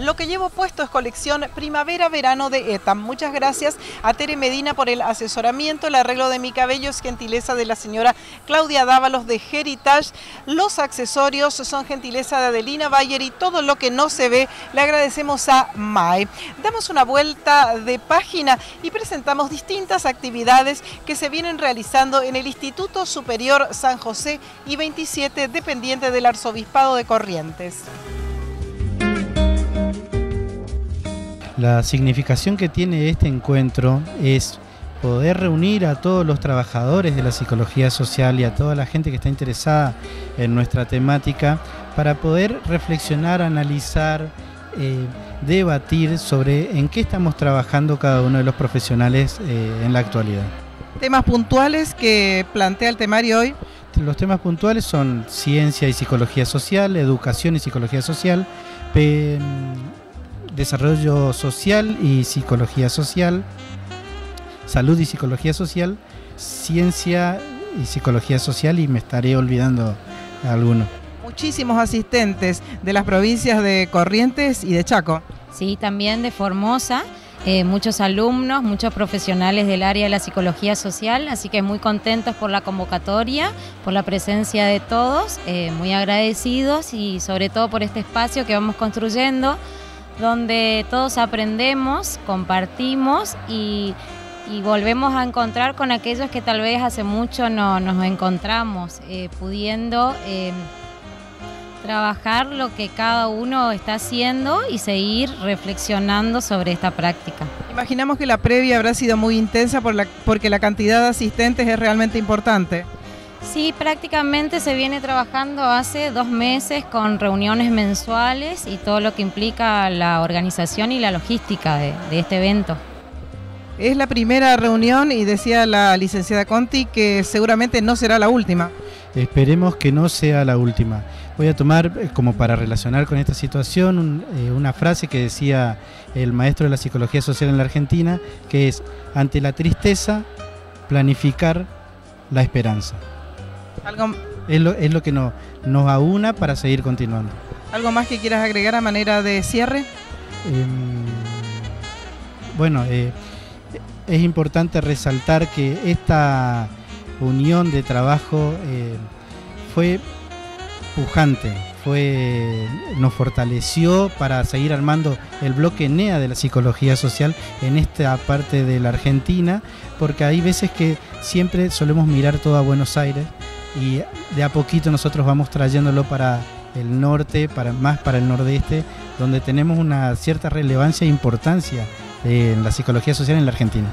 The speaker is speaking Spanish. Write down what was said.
Lo que llevo puesto es colección primavera-verano de ETAM. Muchas gracias a Tere Medina por el asesoramiento. El arreglo de mi cabello es gentileza de la señora Claudia Dávalos de Heritage. Los accesorios son gentileza de Adelina Bayer y todo lo que no se ve le agradecemos a MAE. Damos una vuelta de página y presentamos distintas actividades que se vienen realizando en el Instituto Superior San José y 27 dependiente del Arzobispado de Corrientes. La significación que tiene este encuentro es poder reunir a todos los trabajadores de la psicología social y a toda la gente que está interesada en nuestra temática para poder reflexionar, analizar, eh, debatir sobre en qué estamos trabajando cada uno de los profesionales eh, en la actualidad. Temas puntuales que plantea el temario hoy. Los temas puntuales son ciencia y psicología social, educación y psicología social, desarrollo social y psicología social, salud y psicología social, ciencia y psicología social y me estaré olvidando alguno. Muchísimos asistentes de las provincias de Corrientes y de Chaco. Sí, también de Formosa. Eh, muchos alumnos, muchos profesionales del área de la psicología social, así que muy contentos por la convocatoria, por la presencia de todos, eh, muy agradecidos y sobre todo por este espacio que vamos construyendo donde todos aprendemos, compartimos y, volvemos a encontrar con aquellos que tal vez hace mucho no nos encontramos, eh, pudiendo eh, trabajar lo que cada uno está haciendo y seguir reflexionando sobre esta práctica. Imaginamos que la previa habrá sido muy intensa porque la cantidad de asistentes es realmente importante. Sí, prácticamente se viene trabajando hace dos meses con reuniones mensuales y todo lo que implica la organización y la logística de, este evento. Es la primera reunión y decía la licenciada Conti que seguramente no será la última. Esperemos que no sea la última. Voy a tomar eh, como para relacionar con esta situación eh, una frase que decía el maestro de la psicología social en la Argentina, que es, ante la tristeza, planificar la esperanza. Es, lo, que nos, nos aúna para seguir continuando. ¿Algo más que quieras agregar a manera de cierre? Em, bueno, eh, es importante resaltar que esta unión de trabajo eh, fue pujante, fue, nos fortaleció para seguir armando el bloque NEA de la psicología social en esta parte de la Argentina, porque hay veces que siempre solemos mirar todo a Buenos Aires y de a poquito nosotros vamos trayéndolo para el norte, para, más para el nordeste, donde tenemos una cierta relevancia e importancia en la psicología social en la Argentina.